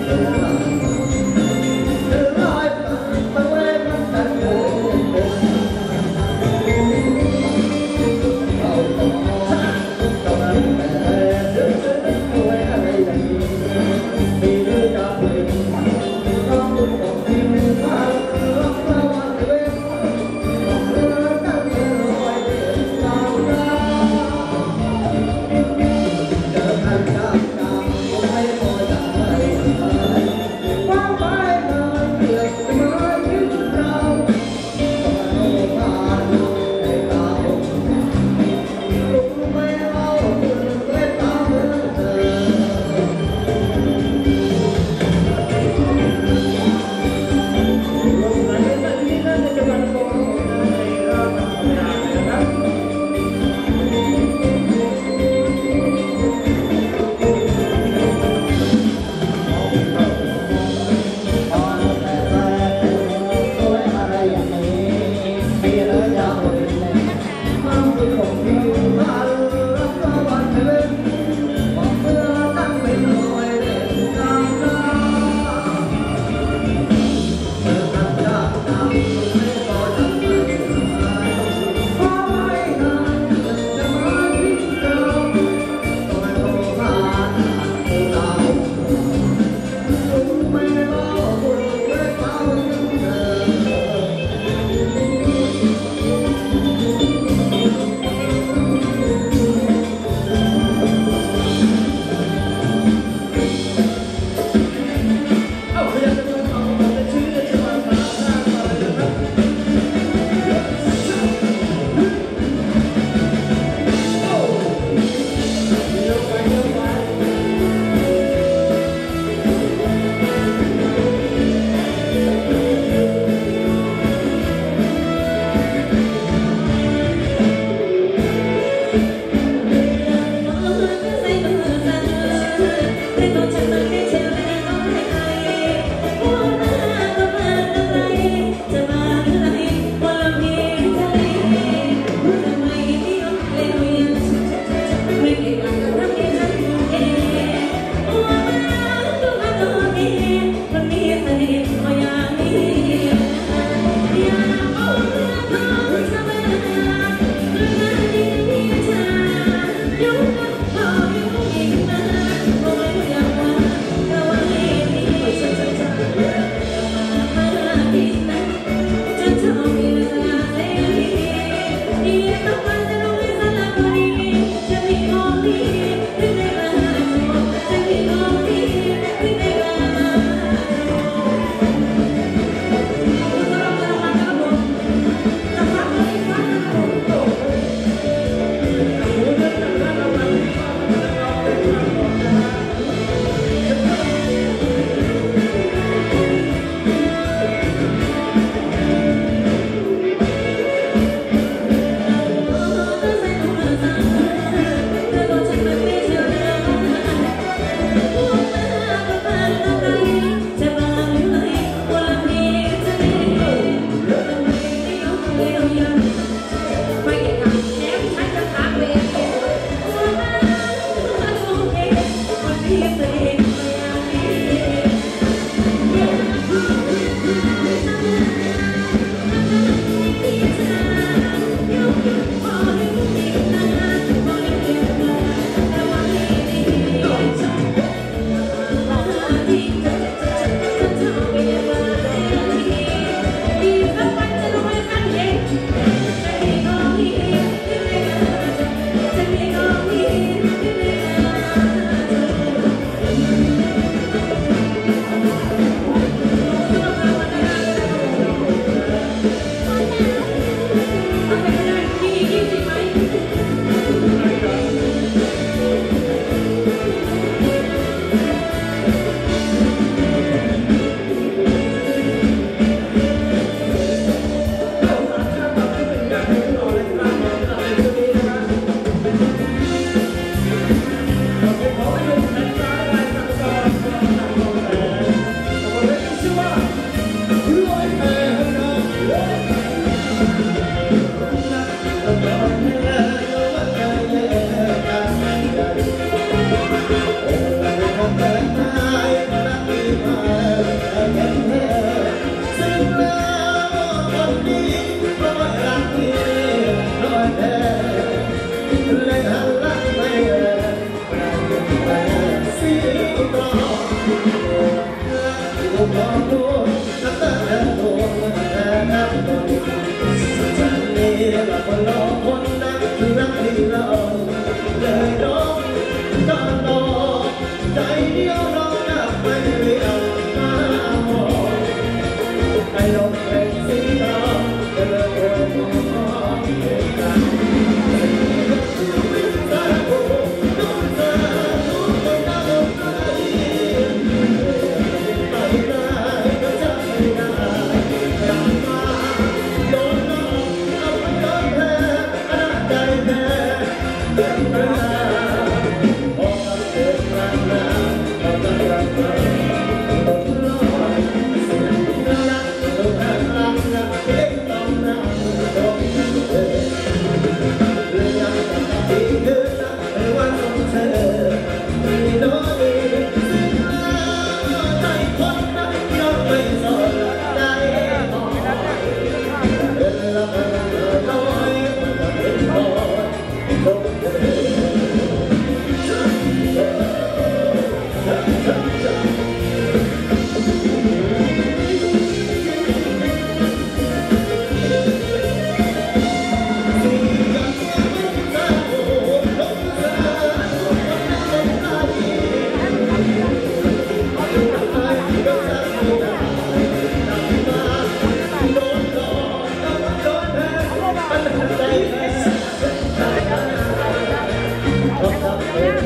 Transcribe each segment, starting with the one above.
あ! Walang punta, in nila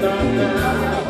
cantata